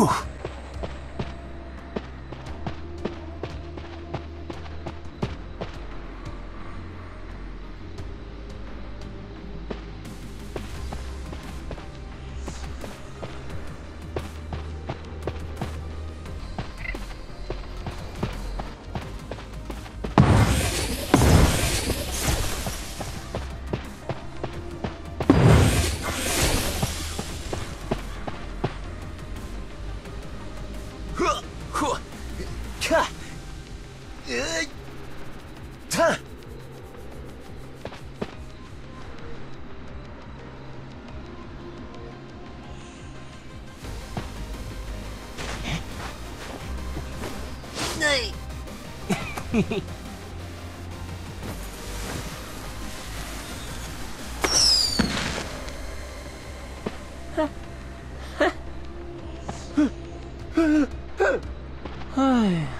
Oof. え？いたないはい。はい。